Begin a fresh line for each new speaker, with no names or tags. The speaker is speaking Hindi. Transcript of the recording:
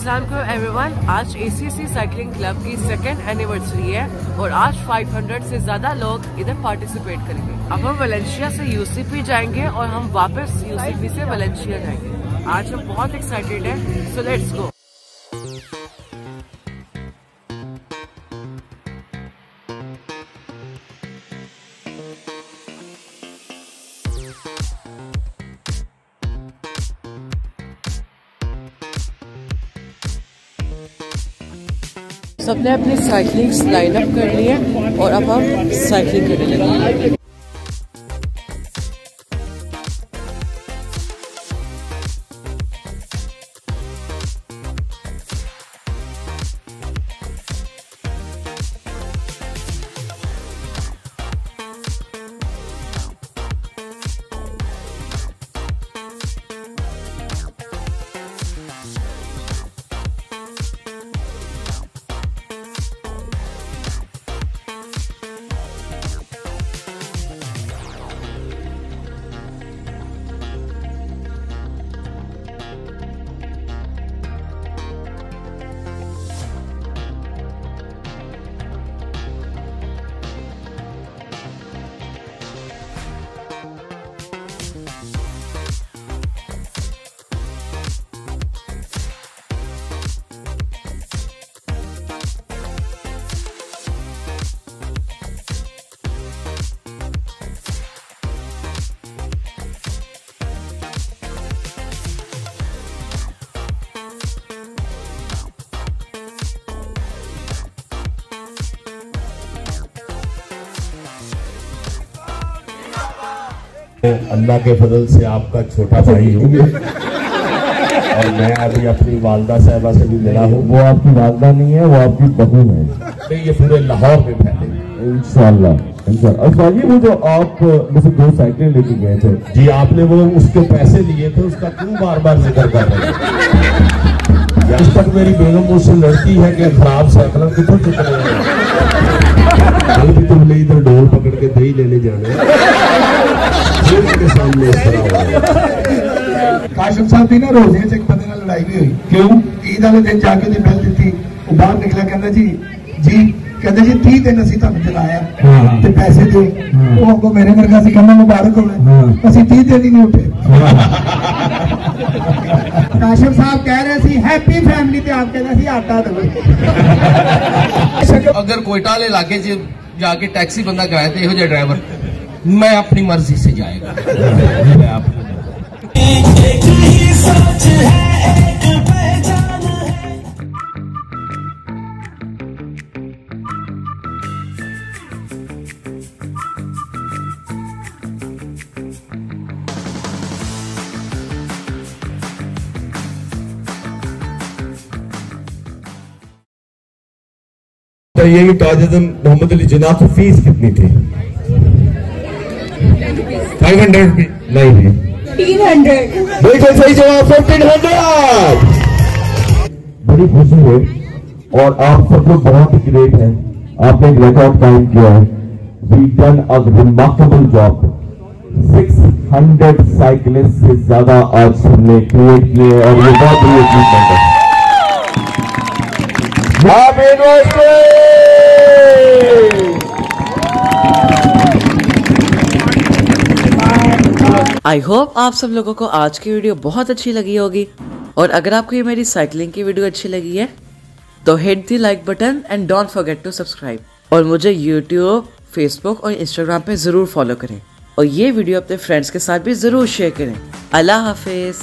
Assalamualaikum एवरीवन आज एसीसी साइकिलिंग क्लब की सेकेंड एनिवर्सरी है और आज 500 से ज़्यादा लोग इधर पार्टिसिपेट करेंगे। अब हम वलेंशिया से यूसीपी जाएँगे और हम वापस यूसीपी से वलेंशिया जाएँगे। आज हम बहुत एक्साइटेड है सो लेट्स गो सबने अपनी साइकिलिंग लाइनअप कर ली है और अब हम साइकिलिंग करने लगे
अल्लाह के फजल से आपका छोटा भाई हूँ। और मैं अभी अपनी वालदा साहबा से भी मिला हूँ।
वो आपकी वालदा नहीं है वो आपकी बहू है।
तो ये पूरे लाहौर में फैले
और साजी वो जो आप मुझे दो साइकिलें लेके गए थे।
जी आपने वो उसके पैसे लिए थे उसका क्यों बार बार ज़िक्र कर रहे हैं। जब तक मेरी बेगम मुझसे लड़ती है कि खराब साइकिल कितों चुक हैं?
ਕਾਸ਼ਮ ਸਾਹਿਬ ਦੀ ਨਾ ਰੋਜ਼ੇ ਚ ਇੱਕ ਬੰਦੇ ਨਾਲ ਲੜਾਈ ਵੀ ਹੋਈ ਕਿਉਂ ਈਦ ਵਾਲੇ ਦਿਨ ਜਾ ਕੇ ਉਹਦੀ ਬਿੱਲ ਦਿੱਤੀ ਉਹ ਬਾਹਰ ਨਿਕਲਿਆ ਕਹਿੰਦਾ ਜੀ ਜੀ ਕਹਿੰਦੇ ਜੀ 30 ਦਿਨ ਅਸੀਂ ਤੁਹਾਨੂੰ ਚਲਾਇਆ
ਹਾਂ।
ਤੇ ਪੈਸੇ ਦੇ ਉਹ ਅੱਗੋਂ ਮੇਰੇ ਵਰਗਾ ਸੀ ਕਹਿੰਦਾ ਮੁਬਾਰਕ ਹੋਵੇ
ਹਾਂ।
ਅਸੀਂ 30 ਦਿਨ ਹੀ ਨਹੀਂ ਉੱਠੇ ਕਾਸ਼ਮ ਸਾਹਿਬ ਕਹਿ ਰਹੇ ਸੀ ਹੈਪੀ ਫੈਮਿਲੀ ਤੇ ਆਪ ਕਹਿੰਦਾ ਸੀ ਆਟਾ ਦੋ
अगर कोयटा वाले इलाके च जाके टैक्सी बंदा कराए तो यहो ड्राइवर मैं अपनी मर्जी से जाएगा मैं अपनी
ये भी ताजदम मोहम्मद अली जिना की फ़ीस कितनी थी? फाइव हंड्रेड नहीं थी बिल्कुल सही जवाब फिफ्टीन हंड्रेड
बड़ी खुशी है और आप सब लोग बहुत ही ग्रेट हैं। आपने एक रिकॉर्ड कायम किया है। We done a remarkable job 600 cyclist से ज़्यादा आज हमने क्रिएट किए हैं और ये बहुत बड़ी अचीवमेंट है।
Happy
आई होप आप सब लोगों को आज की वीडियो बहुत अच्छी लगी होगी। और अगर आपको ये मेरी साइकिलिंग की वीडियो अच्छी लगी है तो hit the like button and don't forget to subscribe और मुझे यूट्यूब फेसबुक और इंस्टाग्राम पे ज़रूर फॉलो करें। और ये वीडियो अपने फ्रेंड्स के साथ भी ज़रूर शेयर करें। अल्लाह हाफिज़।